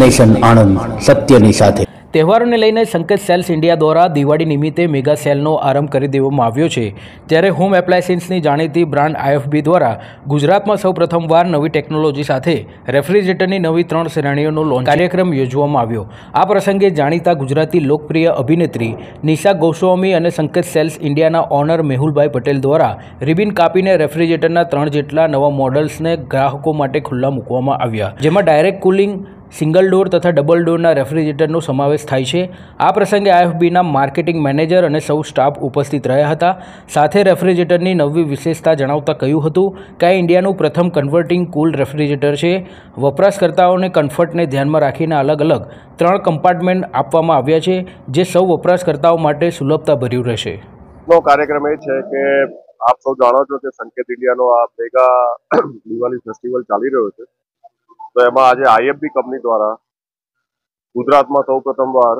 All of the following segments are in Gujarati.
નેશન આણંદ સત્યની સાથે. તહેવારોને લઈને સંકેત સેલ્સ ઇન્ડિયા દ્વારા દિવાળી નિમિત્તે મેગા સેલનો આરંભ કરી દેવામાં આવ્યો છે. ત્યારે હોમ એપ્લાયન્સીસની જાણીતી બ્રાન્ડ આઈએફબી દ્વારા ગુજરાતમાં સૌ પ્રથમવાર નવી ટેકનોલોજી સાથે રેફ્રિજરેટરની નવી ત્રણ શ્રેણીઓનો લોન્ચ કાર્યક્રમ યોજવામાં આવ્યો. આ પ્રસંગે જાણીતા ગુજરાતી લોકપ્રિય અભિનેત્રી નિશા ગોસ્વામી અને સંકેત સેલ્સ ઇન્ડિયાના ઓનર મેહુલભાઈ પટેલ દ્વારા રિબિન કાપીને રેફ્રિજરેટરના ત્રણ જેટલા નવા મોડલ્સને ગ્રાહકો માટે ખુલ્લા મૂકવામાં આવ્યા. જેમાં ડાયરેક્ટ કુલિંગ સિંગલ ડોર તથા ડબલ ડોરના રેફ્રિજરેટરનો સમાવેશ થાય છે. આ પ્રસંગે આઈએફબીના માર્કેટિંગ મેનેજર અને સૌ સ્ટાફ ઉપસ્થિત રહ્યા હતા. સાથે રેફ્રિજરેટરની નવી વિશેષતા જણાવતા કહ્યું હતું કે આ ઇન્ડિયાનું પ્રથમ કન્વર્ટિંગ કુલ રેફ્રિજરેટર છે. વપરાશકર્તાઓને કમ્ફર્ટને ધ્યાનમાં રાખીને અલગ અલગ ત્રણ કમ્પાર્ટમેન્ટ આપવામાં આવ્યા છે, જે સૌ વપરાશકર્તાઓ માટે સુલભતાભર્યું રહેશે. કાર્યક્રમ એ છે કે આપ સૌ જાણો છો કે સંકેત ઇન્ડિયાનો આ મેગા દિવાળી ફેસ્ટિવલ ચાલી રહ્યો છે. તો એમાં આજે આઈએફબી કંપની દ્વારા ગુજરાતમાં સૌ પ્રથમવાર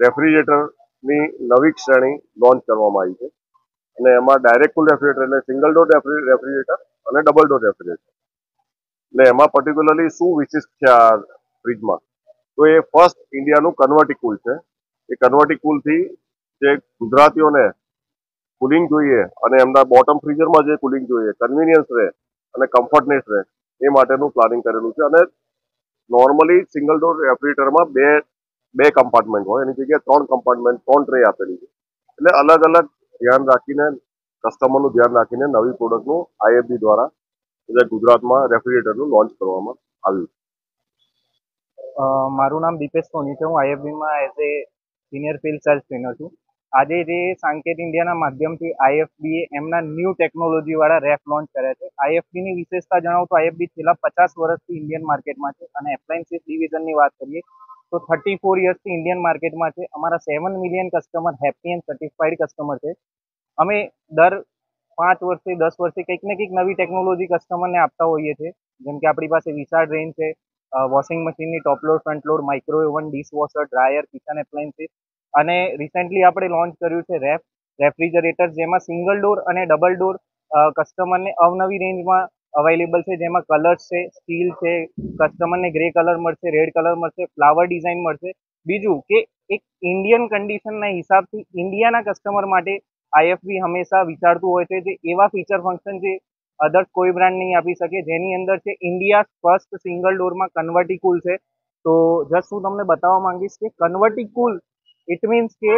રેફ્રિજરેટરની નવી શ્રેણી લોન્ચ કરવામાં આવી છે. અને એમાં ડાયરેક્ટ કુલ રેફ્રિજરેટર એટલે સિંગલ ડોર રેફ્રિજરેટર અને ડબલ ડોર રેફ્રિજરેટર એટલે એમાં પર્ટિક્યુલરલી શું વિશિષ્ટ છે આ ફ્રીજમાં તો એ ફર્સ્ટ ઇન્ડિયાનું કન્વર્ટી કુલ છે. એ કન્વર્ટિકુલથી જે ગુજરાતીઓને કુલિંગ જોઈએ અને એમના બોટમ ફ્રીઝરમાં જે કુલિંગ જોઈએ કન્વિનિયન્સ રહે અને કમ્ફર્ટનેસ રહે એ માટેનું પ્લાનિંગ કરેલું છે. અને નોર્મલી સિંગલ ડોર રેફ્રિજરેટરમાં બે બે કમ્પાર્ટમેન્ટ હોય. એની જગ્યાએ ત્રણ કમ્પાર્ટમેન્ટ ત્રણ ટ્રે આપેલી છે. એટલે અલગ અલગ ધ્યાન રાખીને કસ્ટમરનું ધ્યાન રાખીને નવી પ્રોડક્ટનું આઈએફબી દ્વારા એટલે ગુજરાતમાં રેફ્રિજરેટરનું લોન્ચ કરવામાં આવ્યું છે. મારું નામ દીપેશ સોની છે. હું આઈએફબીમાં as a senior field sales trainer છું. આજે જે સાંકેત ઇન્ડિયાના માધ્યમથી આઈએફબી એમના ન્યૂ ટેકનોલોજી વાળા રેફ લોન્ચ કર્યા છે. આઈએફબી ની વિશેષતા જણાવું તો આઈએફબી છેલ્લા પચાસ વર્ષથી ઇન્ડિયન માર્કેટમાં છે અને એપ્લાયન્સીસ ડિવિઝનની વાત કરીએ તો થર્ટી ફોર યર્સથી ઇન્ડિયન માર્કેટમાં છે. અમારા seven million customer happy and certified customer છે. અમે દર પાંચ વર્ષે દસ વર્ષે કંઈક ને કંઈક નવી ટેકનોલોજી કસ્ટમરને આપતા હોઈએ છીએ. જેમ કે આપણી પાસે વિશાળ રેન્જ છે વોશિંગ મશીનની top load front load micro oven dish dryer kitchen appliances અને રિસેન્ટલી આપણે લોન્ચ કર્યું છે રેફ રેફ્રિજરેટર જેમાં સિંગલ ડોર અને ડબલ ડોર કસ્ટમરને અવનવી રેન્જમાં અવેલેબલ છે. જેમાં કલર્સ છે સ્ટીલ છે કસ્ટમરને ગ્રે કલર મળશે રેડ કલર મળશે ફ્લાવર ડિઝાઇન મળશે. બીજું કે એક ઇન્ડિયન કન્ડિશનના હિસાબથી ઇન્ડિયાના કસ્ટમર માટે આઈએફબી હંમેશા વિચારતું હોય છે જે એવા ફીચર ફંક્શન જે અદર્સ કોઈ બ્રાન્ડ નહીં આપી શકે. જેની અંદર છે ઇન્ડિયા ફર્સ્ટ સિંગલ ડોરમાં કન્વર્ટી કુલ છે. તો જસ્ટ હું તમને બતાવવા માંગીશ કે કન્વર્ટી કુલ ઇટ મીન્સ કે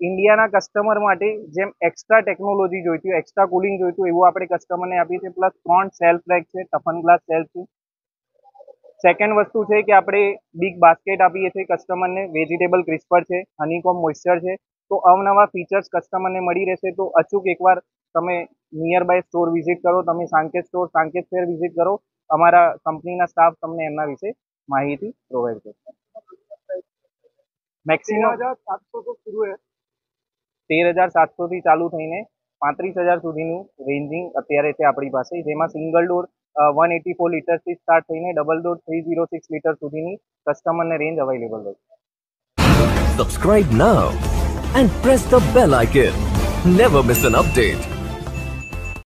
ઇન્ડિયાના કસ્ટમર માટે જેમ એક્સ્ટ્રા ટેકનોલોજી જોઈતી હોય એક્સ્ટ્રા કુલિંગ જોઈતું એવું આપણે કસ્ટમરને આપીએ છીએ. પ્લસ ત્રણ સેલ્ફ રેક છે ટફન ગ્લાસ સેલ્ફ છે. સેકન્ડ વસ્તુ છે કે આપણે બિગ બાસ્કેટ આપીએ છીએ કસ્ટમરને વેજીટેબલ ક્રિસ્પર છે હનીકોમ મોઇસ્ચર છે. તો અવનવા ફીચર્સ કસ્ટમરને મળી રહેશે. તો અચૂક એકવાર તમે નિયર બાય સ્ટોર વિઝિટ કરો, તમે સાંકેત સ્ટોર સાંકેત ફેર વિઝિટ કરો. અમારા કંપનીના સ્ટાફ તમને એમના વિશે માહિતી પ્રોવાઈડ કરશે. મેક્સિમમ તેર હજાર સાતસોથી ચાલુ થઈને પાંત્રીસ હજાર સુધીનું રેન્જિંગ અત્યારે છે આપણી પાસે. જેમાં single door one eighty four લીટરથી start થઈને double door three zero six litre સુધીની કસ્ટમરને રેન્જ અવેલેબલ હોય subscribe now and press the bell icon never miss an update.